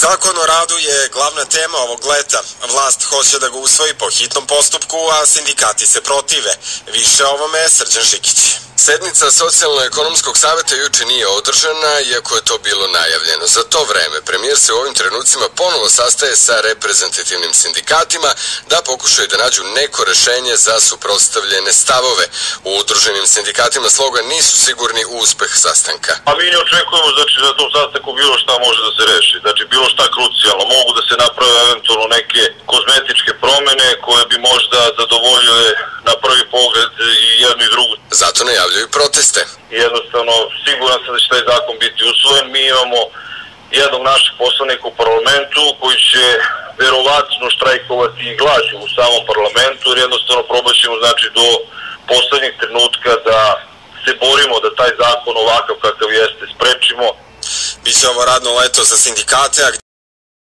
Zakon o radu je glavna tema ovog leta. Vlast hoće da ga usvoji po hitnom postupku, a sindikati se protive. Više o ovome Srđan Šikić. Sednica Socijalno-ekonomskog saveta juče nije održana, iako je to bilo najavljeno. Za to vreme premijer se u ovim trenucima ponovo sastaje sa reprezentativnim sindikatima da pokušaju da nađu neko rešenje za suprostavljene stavove. U udruženim sindikatima sloga nisu sigurni u uspeh sastanka. A mi ne očekujemo znači, da tom sastanku bilo šta može da se reši. Znači bilo šta krucijalno. Mogu da se naprave eventualno neke kozmetičke promene koje bi možda zadovoljile na prvi pogled i jednu i drugu. Zato najavljaju proteste. Jednostavno, siguran sam da će taj zakon biti usvojen. Mi imamo jednog našeg poslanika u parlamentu koji će verovatno štrajkovati i glađu u samom parlamentu, jer jednostavno probat ćemo znači, do poslednjeg trenutka da se borimo da taj zakon ovakav kakav jeste sprečimo. Biće ovo radno leto za sindikate,